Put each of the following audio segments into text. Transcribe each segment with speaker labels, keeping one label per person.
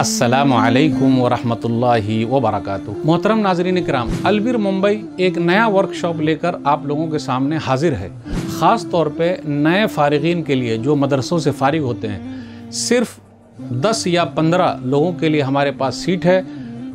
Speaker 1: असलकम वरहमतुल्लाहि वबरकatuh मोहतरम नाजरीन कराम अलबिर मुंबई एक नया वर्कशॉप लेकर आप लोगों के सामने हाजिर है। ख़ास तौर पे नए फारगीन के लिए जो मदरसों से फारिग होते हैं, सिर्फ़ 10 या 15 लोगों के लिए हमारे पास सीट है।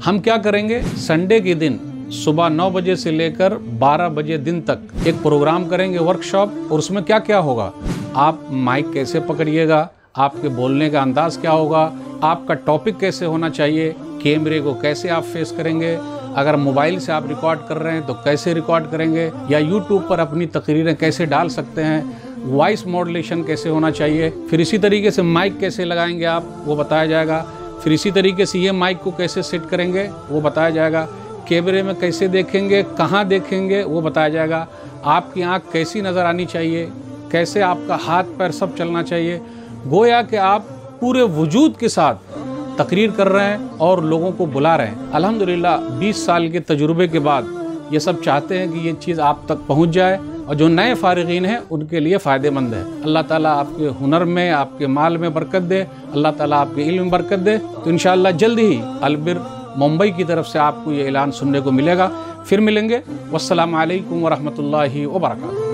Speaker 1: हम क्या करेंगे? संडे के दिन सुबह 9 बजे से लेकर 12 बजे दिन तक एक प्रोग्राम करेंगे वर्कशॉप और उसमें क्या क्या होगा? आप माइक कैसे पकड़िएगा? आपके बोलने का अंदाज क्या होगा? आपका टॉपिक कैसे होना चाहिए, कैमरे को कैसे आप फेस करेंगे, अगर मोबाइल से आप रिकॉर्ड कर रहे हैं तो कैसे रिकॉर्ड करेंगे, या यूट्यूब पर अपनी तकरीरें कैसे डाल सकते हैं वॉइस मॉडलेशन कैसे होना चाहिए, फिर इसी तरीके से माइक कैसे लगाएँगे आप, वो बताया जाएगा। फिर इसी तरीके से ये माइक को कैसे सेट करेंगे, वो बताया जाएगा। कैमरे में कैसे देखेंगे, कहाँ देखेंगे, वो बताया जाएगा। आपकी आँख कैसी नज़र आनी चाहिए, कैसे आपका हाथ पैर सब चलना चाहिए। गोया कि आप पूरे वजूद के साथ तकरीर कर रहे हैं और लोगों को बुला रहे हैं। अल्हम्दुलिल्लाह 20 साल के तजुर्बे के बाद ये सब चाहते हैं कि ये चीज़ आप तक पहुँच जाए और जो नए फारगीन हैं, उनके लिए फ़ायदेमंद है। अल्लाह ताला आपके हुनर में, आपके माल में बरकत दे, अल्लाह ताला आपके इल्म में बरकत दे। तो इन जल्द ही अलबिर मुंबई की तरफ़ से आपको ये ऐलान सुनने को मिलेगा। फिर मिलेंगे। वालकम वरहमल वर्का